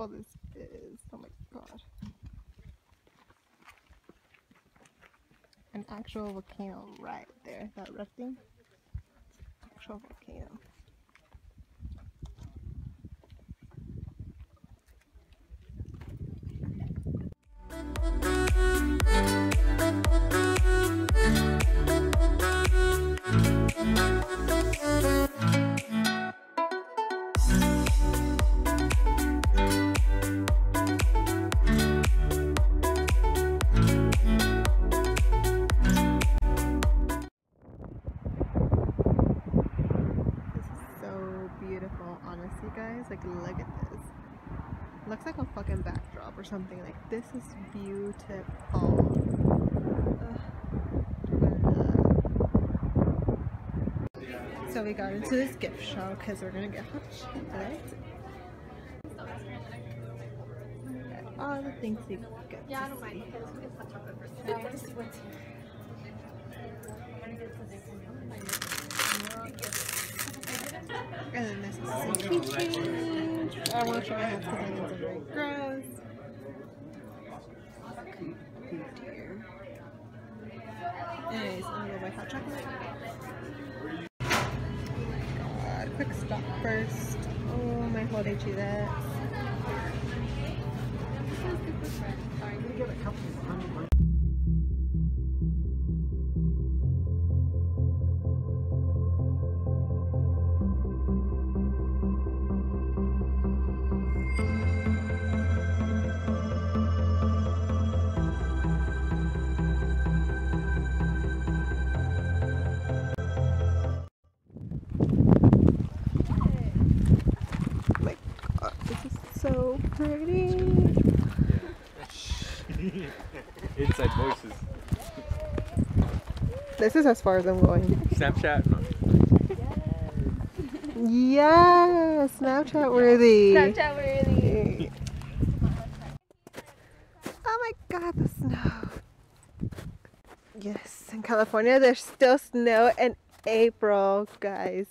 beautiful this is. Oh my god. An actual volcano right there. That red thing. Actual volcano. Like, look at this. Looks like a fucking backdrop or something. Like, this is beautiful. So we got into this gift shop because we're gonna get hot chocolate. All the things we get. Yeah, I don't mind. Let's get hot chocolate first. I want to see what's here. And then this is some keychain. I won't show my hands because my hands are very gross. Dear. Anyways, I'm gonna go buy hot chocolate. Oh my God, quick stop first. Oh, my holiday Cheetos. So pretty. Inside voices. This is as far as I'm going. Snapchat. No. Yeah, Snapchat worthy. Snapchat worthy. Oh my god, the snow. Yes, in California there's still snow in April, guys.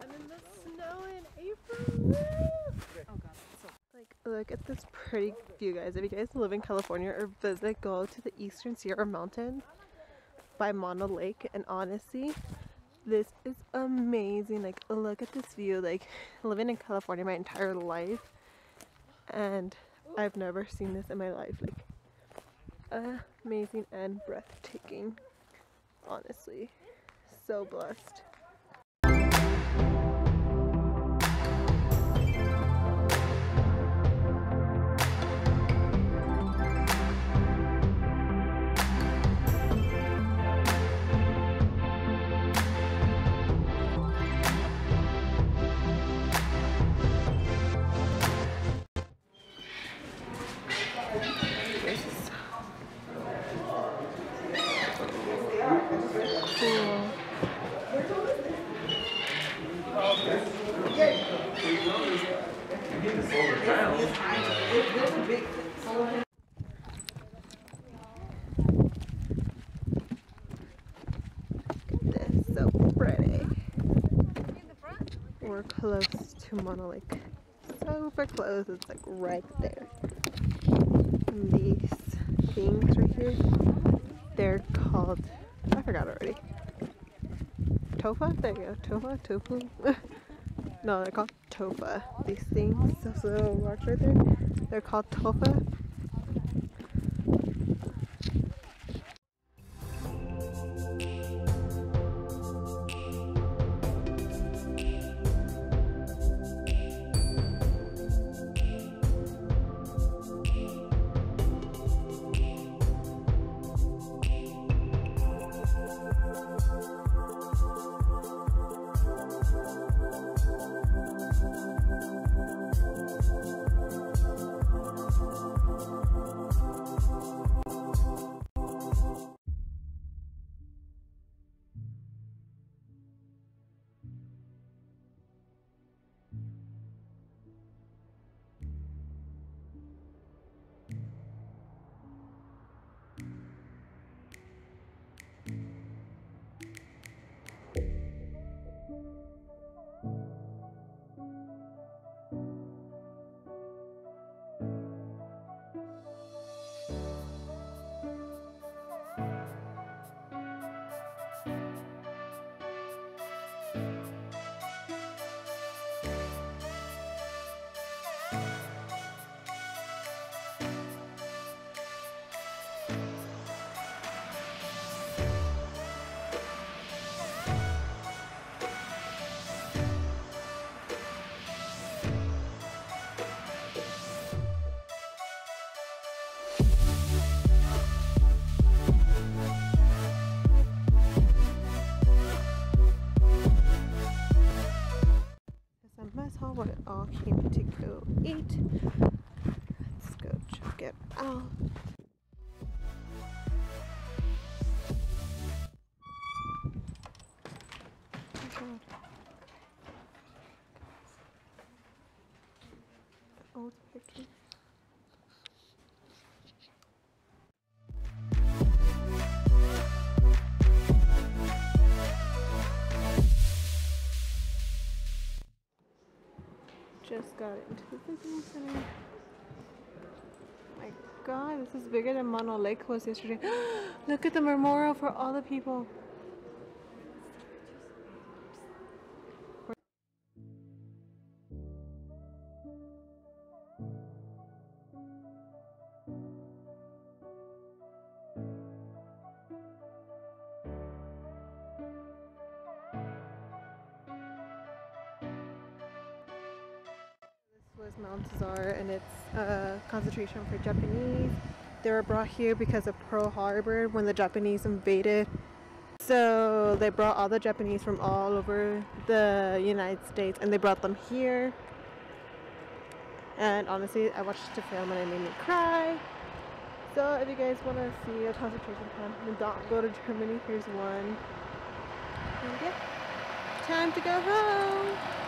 I'm in the snow in April. Oh, like, look at this pretty view, guys. If you guys live in California or visit, go to the Eastern Sierra Mountains by Mono Lake. And honestly, this is amazing. Like, look at this view. Like, living in California my entire life, and I've never seen this in my life. Like, amazing and breathtaking. Honestly, so blessed. So pretty. We're close to Mono Lake. Super close. It's like right there. And these things right here, they're called, I forgot already. Tufa? There you go. Tufa? Tofu? no, they're called tufa. These things, those little rocks right there, they're called tufa. Got into the visiting center. My god, this is bigger than Mono Lake was yesterday. Look at the memorial for all the people. Was Mount and it's a concentration for Japanese. They were brought here because of Pearl Harbor when the Japanese invaded. So they brought all the Japanese from all over the United States and they brought them here. And honestly, I watched the film and it made me cry. So if you guys want to see a concentration camp don't go to Germany, here's one. And yeah, time to go home.